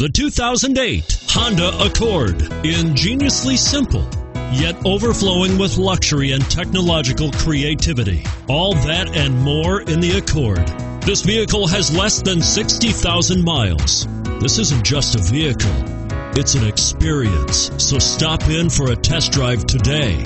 The 2008 Honda Accord. Ingeniously simple, yet overflowing with luxury and technological creativity. All that and more in the Accord. This vehicle has less than 60,000 miles. This isn't just a vehicle, it's an experience. So stop in for a test drive today.